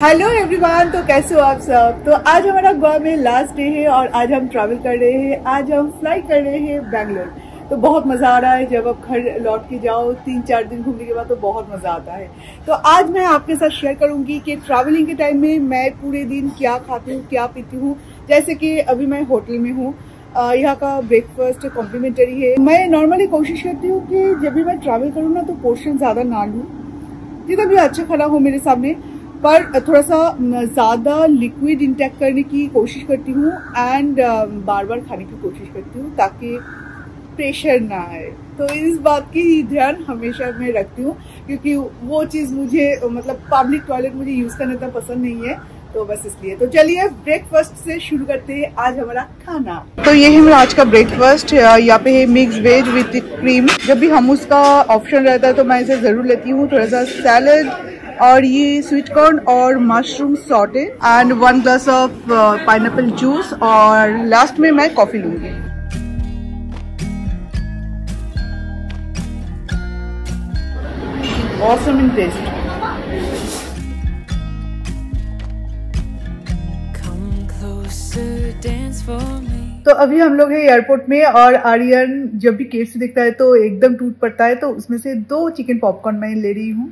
Hello everyone तो कैसे हो आप सब? तो आज हमारा गोवा में लास्ट डे है और आज हम ट्रैवल कर रहे हैं। आज हम फ्लाई कर रहे हैं बैंगलोर तो बहुत मज़ा आ रहा है, जब आप घर लौट के जाओ, तीन चार दिन घूमने के बाद तो बहुत मज़ा आता है। तो आज मैं आपके साथ शेयर करूँगी कि ट्रैवलिंग के टाइम में मैं पूरे दिन क्या खाती हूँ, क्या पीती हूँ। जैसे कि अभी मैं होटल में हूँ यहाँ का ब्रेकफास्ट कॉम्प्लीमेंटरी है। मैं नॉर्मली कोशिश करती हूँ कि जब भी मैं ट्रैवल करूँ ना तो पोर्शन ज़्यादा ना लूँ। जितना भी अच्छा खाना हो मेरे सामने। पर थोड़ा सा ज़्यादा लिक्विड इंटेक करने की कोशिश करती हूँ एंड बार बार खाने की कोशिश करती हूँ ताकि प्रेशर ना आए। तो इस बात की ध्यान हमेशा मैं रखती हूँ क्योंकि वो चीज़ मुझे मतलब पब्लिक टॉयलेट मुझे यूज़ करना इतना पसंद नहीं है तो बस इसलिए। तो चलिए ब्रेकफास्ट से शुरू करते हैं आज हमारा खाना। तो ये है मेरा आज का ब्रेकफास्ट यहाँ पे है मिक्स वेज विथ क्रीम जब भी हम उसका ऑप्शन रहता है तो मैं इसे ज़रूर लेती हूँ थोड़ा सा सैलड और ये स्वीट कॉर्न और mushroom sauté and one glass of pine juice और लास्ट में मैं कॉफ़ी लूँगी। Awesome in taste. तो अभी हम लोग हैं एयरपोर्ट में और आर्यन जब भी केफ देखता है तो एकदम टूट पड़ता है तो उसमें से दो चिकन पॉपकॉर्न मैं ले रही हूँ।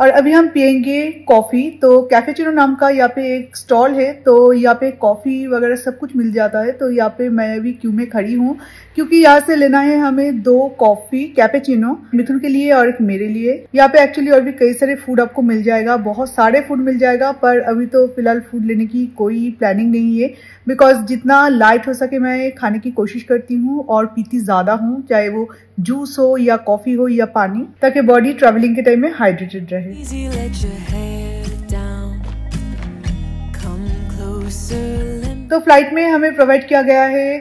और अभी हम पियेंगे कॉफ़ी तो कैफेचिनो नाम का यहाँ पे एक स्टॉल है तो यहाँ पे कॉफ़ी वगैरह सब कुछ मिल जाता है तो यहाँ पे मैं अभी क्यू में खड़ी हूँ, क्योंकि यहाँ से लेना है हमें दो कॉफ़ी कैफ़े चिनो मिथुन के लिए और एक मेरे लिए। यहाँ पे एक्चुअली और भी कई सारे फ़ूड आपको मिल जाएगा, बहुत सारे फ़ूड मिल जाएगा, पर अभी तो फ़िलहाल फ़ूड लेने की कोई प्लानिंग नहीं है बिकॉज़ जितना लाइट हो सके मैं खाने की कोशिश करती हूँ और पीती ज़्यादा हूँ, चाहे वो जूस हो या कॉफ़ी हो या पानी, ताकि बॉडी ट्रेवलिंग के टाइम में हाइड्रेटेड रहे। तो फ़्लाइट में हमें प्रोवाइड किया गया है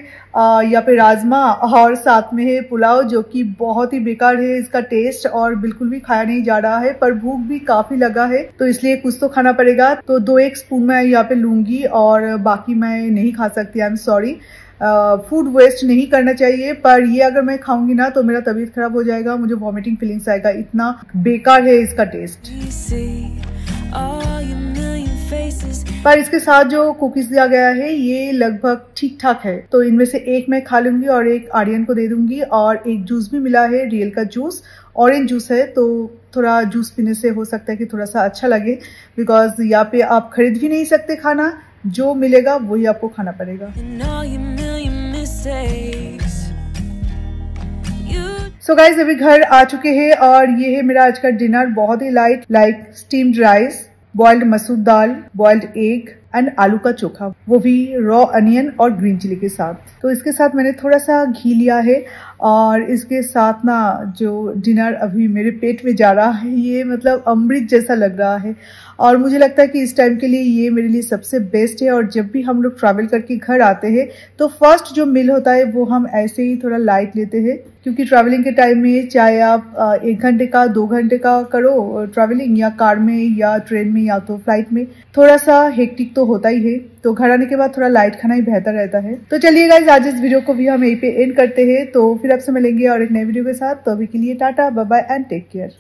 यहाँ पे राजमा और साथ में है पुलाव, जो कि बहुत ही बेकार है, इसका टेस्ट और बिल्कुल भी खाया नहीं जा रहा है, पर भूख भी काफ़ी लगा है तो इसलिए कुछ तो खाना पड़ेगा। तो दो एक स्पून मैं यहाँ पे लूँगी और बाकी मैं नहीं खा सकती I am sorry food waste नहीं करना चाहिए, पर ये अगर मैं खाऊँगी ना तो मेरा तबीयत खराब हो जाएगा, मुझे वॉमिटिंग फीलिंग्स आएगा। इतना बेकार है इसका टेस्ट पर इसके साथ जो कुकीज दिया गया है, ये लगभग ठीक ठाक है। तो इनमें से एक मैं खा लूँगी और एक आर्यन को दे दूँगी, और एक जूस भी मिला है रियल का जूस ऑरेंज जूस है तो थोड़ा जूस पीने से हो सकता है कि थोड़ा सा अच्छा लगे बिकॉज़ यहाँ पे आप खरीद भी नहीं सकते खाना। जो मिलेगा, वही आपको खाना पड़ेगा। सो गाइज़ अभी घर आ चुके हैं और ये है मेरा आज का डिनर बहुत ही light like steamed rice boiled masoor dal boiled egg and आलू का चोखा, वो भी रॉ अनियन और ग्रीन चिली के साथ। तो इसके साथ मैंने थोड़ा सा घी लिया है और इसके साथ ना जो डिनर अभी मेरे पेट में जा रहा है, ये मतलब अमृत जैसा लग रहा है। और मुझे लगता है कि इस टाइम के लिए ये मेरे लिए सबसे बेस्ट है और जब भी हम लोग ट्रैवल करके घर आते हैं तो फ़र्स्ट जो मिल होता है, वो हम ऐसे ही थोड़ा लाइट लेते हैं। क्योंकि ट्रैवलिंग के टाइम में चाहे आप एक घंटे का, दो घंटे का करो ट्रैवलिंग या कार में, या ट्रेन में, या तो फ़्लाइट में। थोड़ा सा हेक्टिक तो होता ही है। तो घर आने के बाद थोड़ा लाइट खाना ही बेहतर रहता है। तो चलिए गाइज़ आज इस वीडियो को भी हम यहीं पे एंड करते हैं। तो फिर आपसे मिलेंगे और एक नए वीडियो के साथ। तो अभी के लिए tata bye and take care